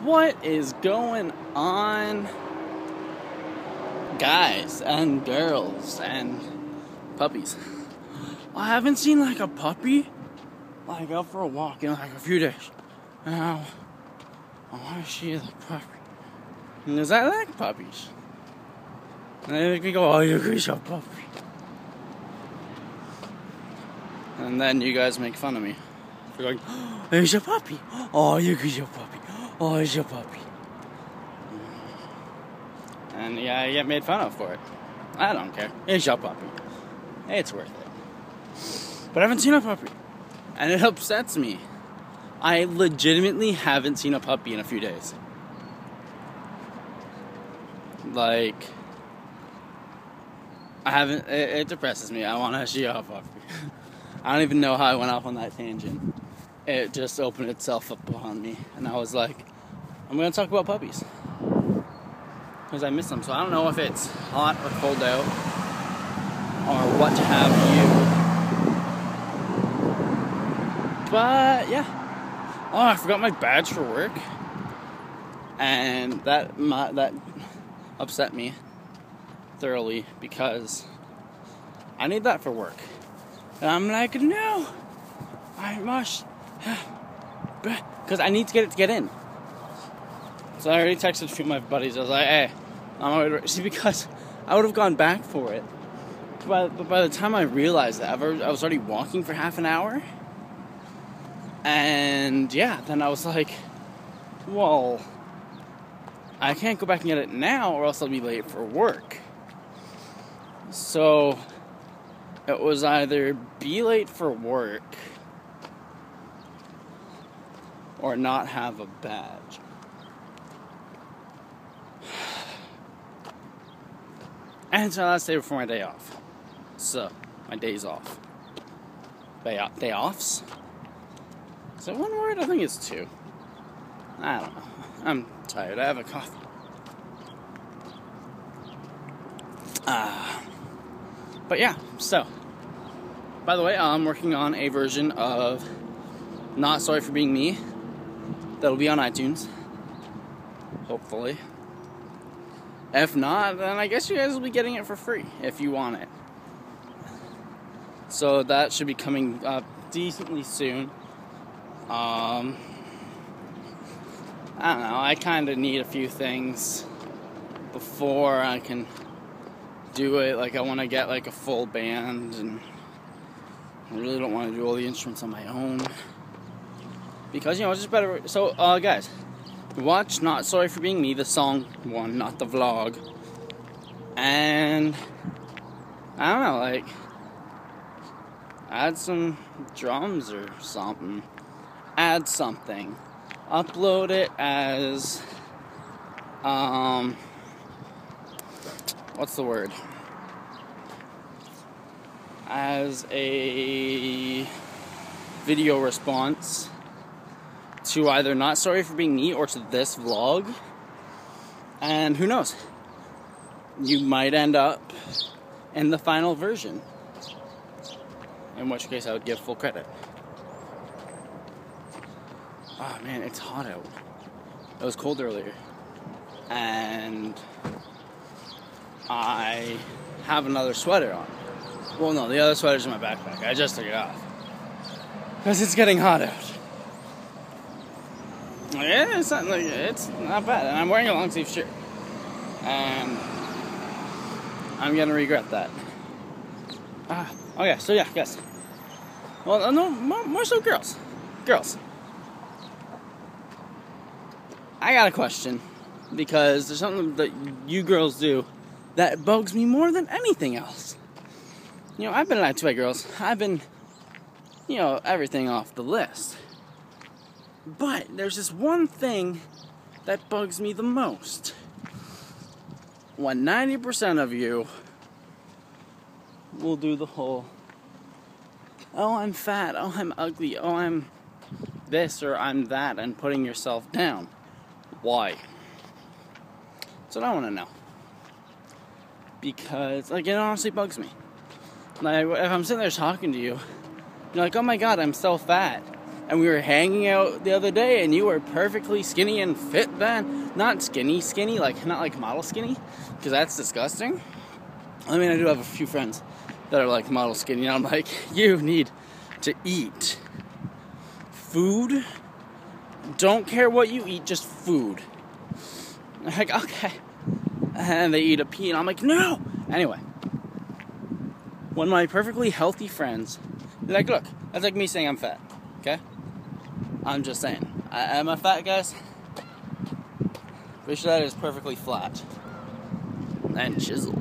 What is going on, guys and girls and puppies? I haven't seen like a puppy like out for a walk in like a few days. Now, I want to see the puppy. Because I like puppies. And they make me go, oh, you're a puppy. And then you guys make fun of me for going, oh, he's a puppy. Oh, you're a puppy. Oh, he's your puppy. And yeah, I get made fun of for it. I don't care. It's your puppy. It's worth it. But I haven't seen a puppy. And it upsets me. I legitimately haven't seen a puppy in a few days. Like, I haven't, it, it depresses me. I want to see a puppy. I don't even know how I went off on that tangent. It just opened itself up on me. And I was like, I'm going to talk about puppies. Because I miss them. So I don't know if it's hot or cold out or what have you. But yeah. Oh, I forgot my badge for work. And that my, that upset me thoroughly because I need that for work. And I'm like, no, I must, because I need to get it to get in. So I already texted a few of my buddies. I was like, hey, I'm already see because I would have gone back for it. But by, the time I realized that, I was already walking for half an hour. And yeah, then I was like, well, I can't go back and get it now, or else I'll be late for work. So it was either be late for work or not have a badge. And it's my last day before my day off. So, my day's off. Day, off, day offs? Is that one word? I think it's two. I don't know. I'm tired. I have a coffee. Ah. Uh, but yeah, so. By the way, I'm working on a version of Not Sorry for Being Me that'll be on iTunes. Hopefully. If not, then I guess you guys will be getting it for free if you want it. So that should be coming up decently soon. Um, I don't know. I kind of need a few things before I can do it. Like I want to get like a full band, and I really don't want to do all the instruments on my own because you know it's just better. So, uh, guys, watch "Not Sorry for Being Me," the song one, not the vlog, and I don't know, like add some drums or something. Add something. Upload it as um what's the word? As a video response to either Not Sorry for Being Me or to this vlog. And who knows? You might end up in the final version. In which case, I would give full credit. Oh man, it's hot out. It was cold earlier. And I have another sweater on. Well, no, the other sweater's in my backpack. I just took it off. Because it's getting hot out. Yeah, it's not, like, it's not bad. And I'm wearing a long sleeve shirt. And I'm gonna regret that. Ah, okay, so yeah, yes. Well, uh, no, more, more so girls. Girls. I got a question. Because there's something that you girls do that bugs me more than anything else. You know, I've been lied to by girls. I've been, you know, everything off the list. But there's this one thing that bugs me the most. When 90% of you will do the whole, oh, I'm fat, oh, I'm ugly, oh, I'm this or I'm that, and putting yourself down. Why? That's what I want to know because like it honestly bugs me. Like if I'm sitting there talking to you, you're like, "Oh my god, I'm so fat," and we were hanging out the other day, and you were perfectly skinny and fit then. Not skinny, skinny, like not like model skinny, because that's disgusting. I mean, I do have a few friends that are like model skinny, and I'm like, you need to eat food. Don't care what you eat, just food. I'm like, okay. And they eat a pea, and I'm like, no. Anyway, when my perfectly healthy friends, like, look, that's like me saying I'm fat? I'm just saying. I, am a fat, guys? Wish that is perfectly flat and chiseled.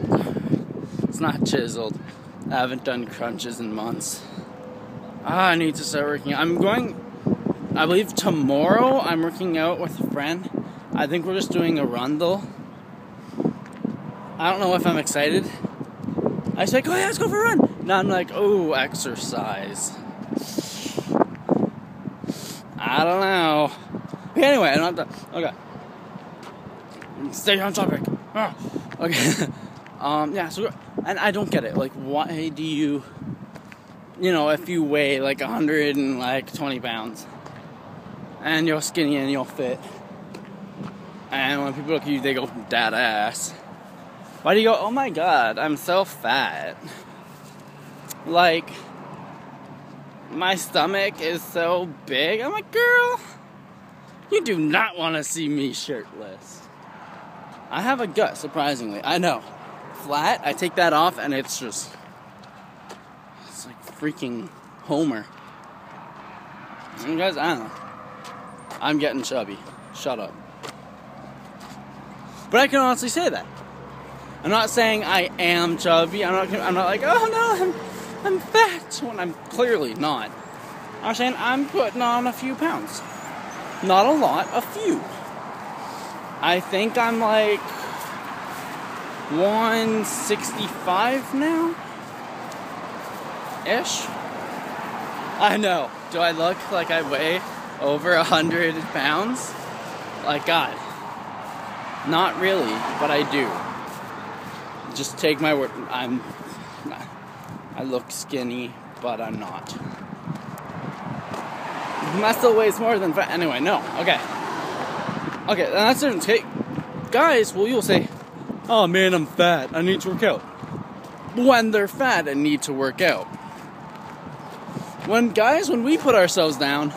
It's not chiseled. I haven't done crunches in months. Ah, I need to start working. I'm going, I believe tomorrow I'm working out with a friend. I think we're just doing a run though. I don't know if I'm excited. I was like, oh yeah, let's go for a run. Now I'm like, oh, exercise. I don't know. Anyway, I'm not done. Okay. Stay on topic. Okay. um, yeah, so, and I don't get it. Like, why do you, you know, if you weigh like 100 and like 20 pounds, and you're skinny and you're fit, and when people look at you, they go, dad ass. Why do you go, oh my god, I'm so fat? Like, my stomach is so big. I'm like, girl, you do not want to see me shirtless. I have a gut, surprisingly. I know. Flat, I take that off and it's just. It's like freaking Homer. You guys, I don't know. I'm getting chubby. Shut up. But I can honestly say that. I'm not saying I am chubby. I'm not. I'm not like, oh no, I'm I'm fat when I'm clearly not. I'm saying I'm putting on a few pounds. Not a lot, a few. I think I'm like 165 now? Ish? I know. Do I look like I weigh over a hundred pounds? Like God. Not really, but I do. Just take my word. I'm I look skinny, but I'm not. Muscle weighs more than fat. Anyway, no. Okay. Okay, that's it. Take guys. Well, you'll say, "Oh man, I'm fat. I need to work out." When they're fat and need to work out. When guys, when we put ourselves down,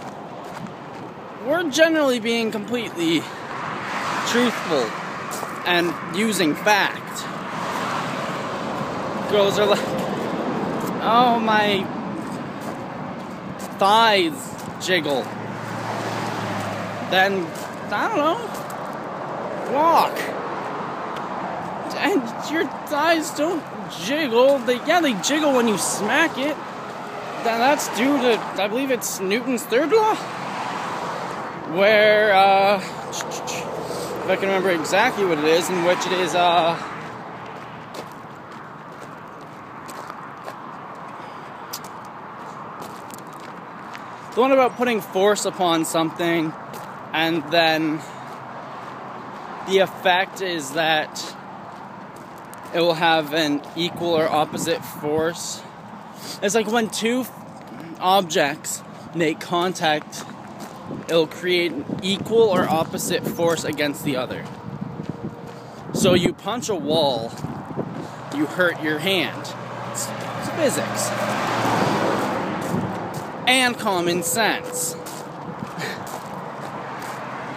we're generally being completely truthful and using fact. Girls are like, Oh, my thighs jiggle. Then, I don't know, walk. And your thighs don't jiggle. They, yeah, they jiggle when you smack it. Then that's due to, I believe it's Newton's third law? Where, uh, if I can remember exactly what it is, in which it is, uh, The one about putting force upon something and then the effect is that it will have an equal or opposite force. It's like when two objects make contact, it'll create an equal or opposite force against the other. So you punch a wall, you hurt your hand. It's, it's physics and common sense.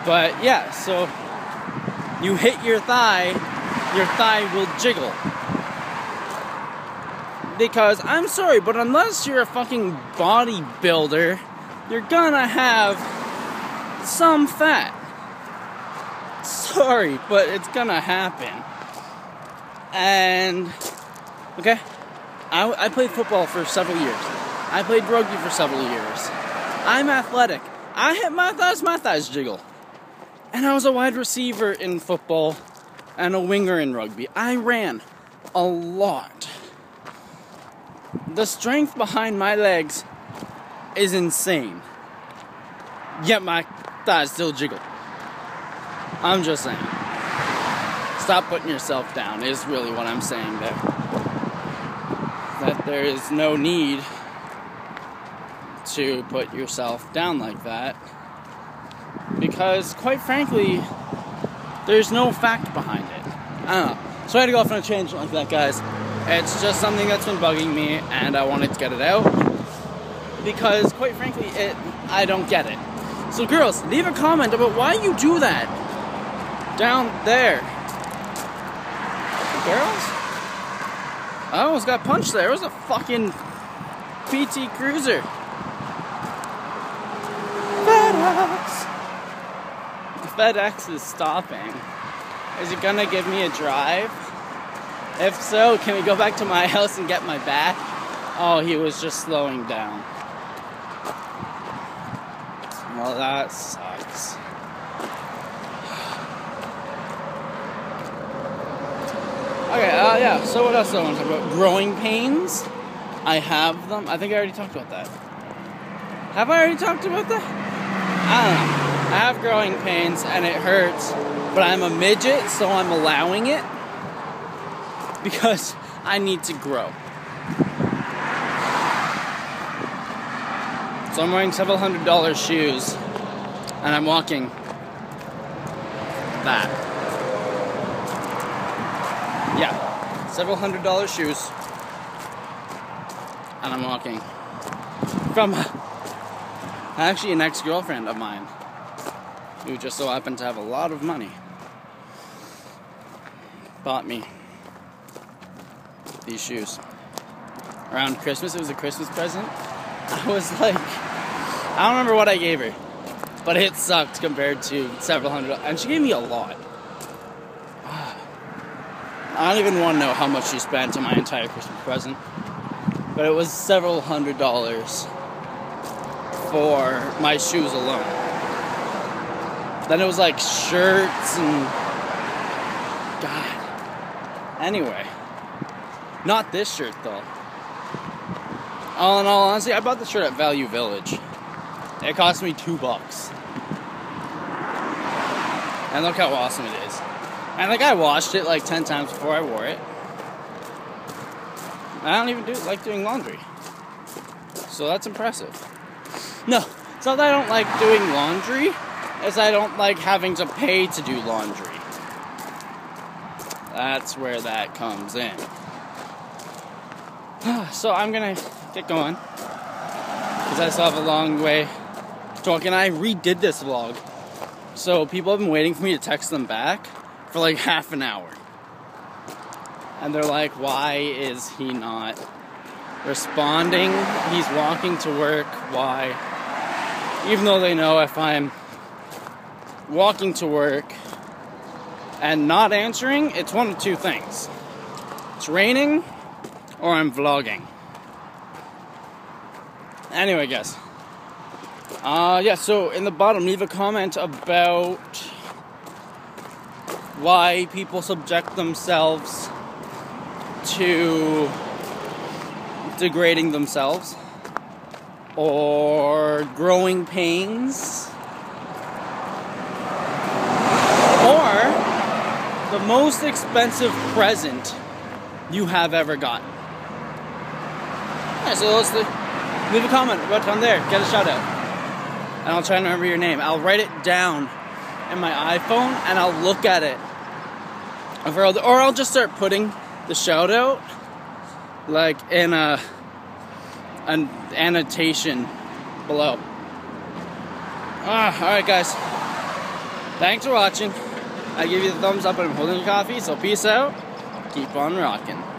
but yeah, so you hit your thigh, your thigh will jiggle. Because I'm sorry, but unless you're a fucking bodybuilder, you're gonna have some fat. Sorry, but it's gonna happen. And, okay, I, I played football for several years. I played rugby for several years. I'm athletic. I hit my thighs, my thighs jiggle. And I was a wide receiver in football and a winger in rugby. I ran a lot. The strength behind my legs is insane. Yet my thighs still jiggle. I'm just saying. Stop putting yourself down, is really what I'm saying there. That there is no need to put yourself down like that. Because, quite frankly, there's no fact behind it. I don't know. So I had to go off on a change like that, guys. It's just something that's been bugging me, and I wanted to get it out. Because, quite frankly, it I don't get it. So, girls, leave a comment about why you do that down there. Girls? I almost got punched there. It was a fucking PT Cruiser. FedEx. FedEx is stopping. Is it gonna give me a drive? If so, can we go back to my house and get my bag? Oh, he was just slowing down. Well, that sucks. Okay, uh, yeah, so what else do I want to talk about? Growing pains. I have them. I think I already talked about that. Have I already talked about that? I don't know. I have growing pains and it hurts, but I'm a midget, so I'm allowing it because I need to grow. So I'm wearing several hundred dollar shoes and I'm walking that. Yeah, several hundred dollar shoes and I'm walking from actually an ex girlfriend of mine who just so happened to have a lot of money. Bought me these shoes. Around Christmas, it was a Christmas present. I was like, I don't remember what I gave her, but it sucked compared to several hundred. And she gave me a lot. I don't even want to know how much she spent on my entire Christmas present, but it was several hundred dollars for my shoes alone. Then it was like shirts and God. Anyway, not this shirt though. All in all honestly, I bought the shirt at Value Village. It cost me two bucks. And look how awesome it is. And like I washed it like ten times before I wore it. I don't even do like doing laundry. So that's impressive. No, it's not that I don't like doing laundry, it's I don't like having to pay to do laundry. That's where that comes in. so I'm gonna get going. Because I still have a long way to talk, and I redid this vlog. So people have been waiting for me to text them back for like half an hour. And they're like, why is he not responding? He's walking to work. Why? Even though they know if I'm walking to work and not answering, it's one of two things it's raining or I'm vlogging. Anyway, guys. Uh, yeah, so in the bottom, leave a comment about why people subject themselves to degrading themselves or growing pains or the most expensive present you have ever gotten. Yeah, so let's leave a comment right down there, get a shout out. And I'll try and remember your name. I'll write it down in my iPhone and I'll look at it. Or I'll just start putting the shout out like in a an annotation below. Ah, alright guys. Thanks for watching. I give you the thumbs up and I'm holding coffee, so peace out. Keep on rocking.